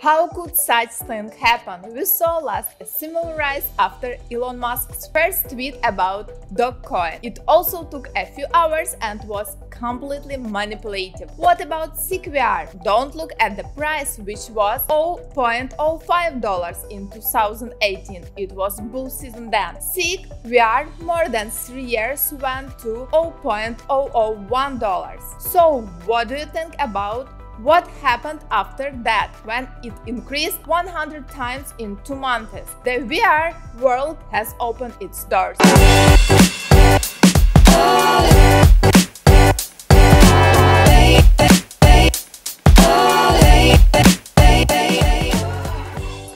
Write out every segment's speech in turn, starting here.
How could such thing happen? We saw last a similar rise after Elon Musk's first tweet about Dogecoin. It also took a few hours and was completely manipulative. What about CEEK VR? Don't look at the price, which was $0.05 in 2018. It was bull season then. CEEK VR more than 3 years went to $0.001. So what do you think about what happened after that when it increased 100 times in two months? The VR world has opened its doors.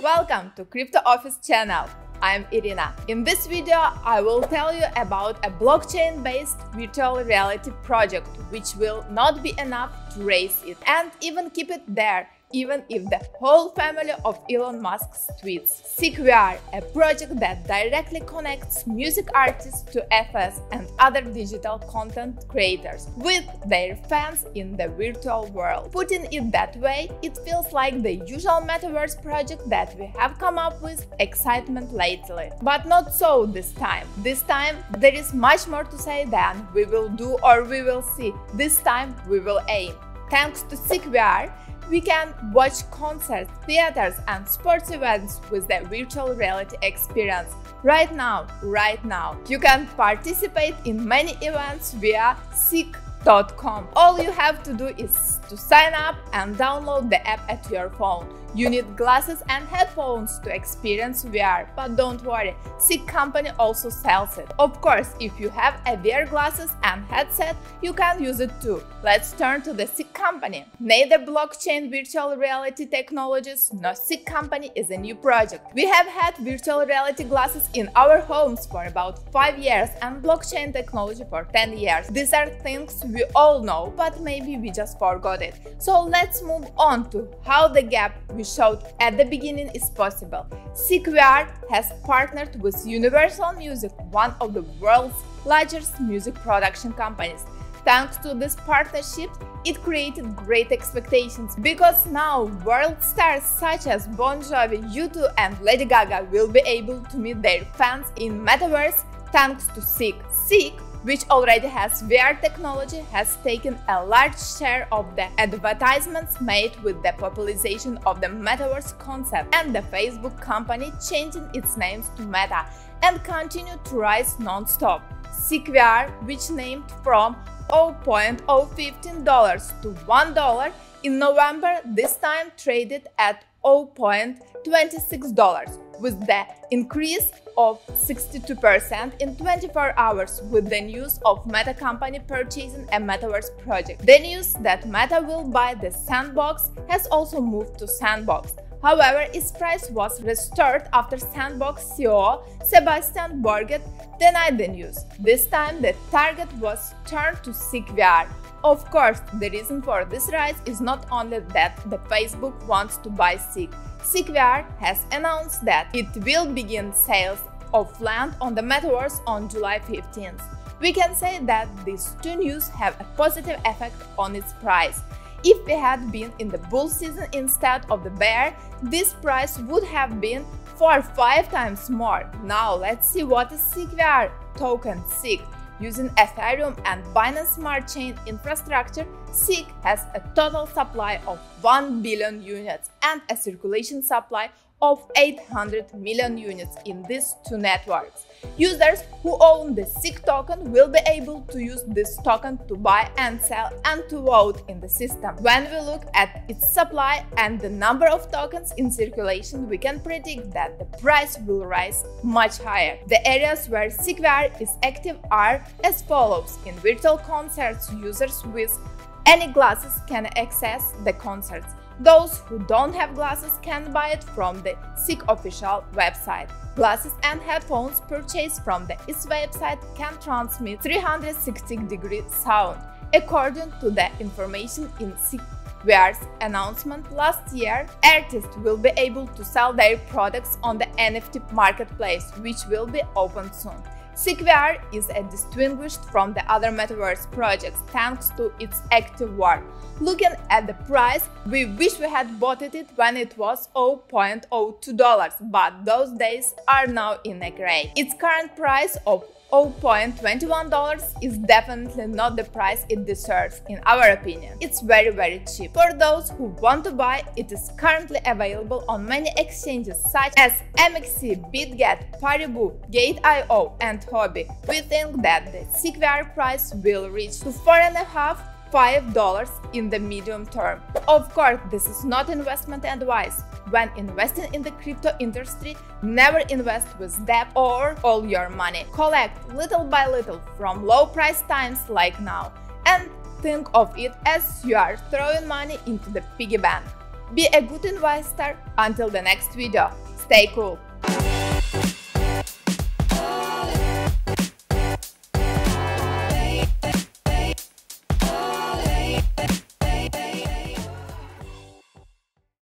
Welcome to Kripto Ofis channel. I'm Iryna. In this video, I will tell you about a blockchain-based virtual reality project which will not be enough to raise it and even keep it there even if the whole family of Elon Musk's tweets. CEEK VR, a project that directly connects music artists to FS and other digital content creators with their fans in the virtual world. Putting it that way, it feels like the usual metaverse project that we have come up with excitement lately. But not so this time. This time, there is much more to say than we will do or we will see. This time, we will aim. Thanks to CEEK VR, we can watch concerts, theaters, and sports events with the virtual reality experience. Right now, right now, you can participate in many events via CEEK all you have to do is to sign up and download the app at your phone. You need glasses and headphones to experience VR, but don't worry, CEEK company also sells it. Of course, if you have a VR glasses and headset, you can use it too. Let's turn to the CEEK company. Neither blockchain virtual reality technologies nor CEEK company is a new project. We have had virtual reality glasses in our homes for about 5 years and blockchain technology for 10 years. These are things we all know, but maybe we just forgot it. So let's move on to how the gap we showed at the beginning is possible. CEEK VR has partnered with Universal Music, one of the world's largest music production companies. Thanks to this partnership, it created great expectations because now world stars such as Bon Jovi, U2 and Lady Gaga will be able to meet their fans in metaverse thanks to CEEK. CEEK which already has VR technology, has taken a large share of the advertisements made with the popularization of the metaverse concept and the Facebook company changing its names to Meta and continue to rise non-stop. CEEK VR, which named from $0.015 to $1 in November, this time traded at $0.26 with the increase of 62% in 24 hours with the news of Meta company purchasing a metaverse project. The news that Meta will buy the Sandbox has also moved to Sandbox. However, its price was restored after Sandbox CEO Sebastian Borget denied the news. This time, the target was turned to CEEK VR. Of course, the reason for this rise is not only that the Facebook wants to buy CEEK. SeekVR has announced that it will begin sales of land on the metaverse on July 15th. We can say that these two news have a positive effect on its price. If we had been in the bull season instead of the bear, this price would have been 4 5 times more. Now let's see what is CEEK VR token CEEK. Using Ethereum and Binance Smart Chain infrastructure, CEEK has a total supply of 1 billion units and a circulation supply of 800 million units in these two networks. Users who own the CEEK token will be able to use this token to buy and sell and to vote in the system. When we look at its supply and the number of tokens in circulation, we can predict that the price will rise much higher. The areas where CEEK VR is active are as follows. In virtual concerts, users with any glasses can access the concerts. Those who don't have glasses can buy it from the CEEK official website. Glasses and headphones purchased from the IS website can transmit 360 degree sound. According to the information in CEEK VR's announcement last year, artists will be able to sell their products on the NFT marketplace, which will be open soon. Sequoia is distinguished from the other metaverse projects thanks to its active work. Looking at the price, we wish we had bought it when it was $0.02, but those days are now in a gray. Its current price of $0.21 is definitely not the price it deserves, in our opinion. It's very very cheap. For those who want to buy, it is currently available on many exchanges such as MXC, BitGet, Paribu, Gate.io and Huobi. We think that the Sequoia price will reach to 4.5 $5 in the medium term. Of course, this is not investment advice. When investing in the crypto industry, never invest with debt or all your money. Collect little by little from low price times like now and think of it as you are throwing money into the piggy bank. Be a good investor until the next video. Stay cool!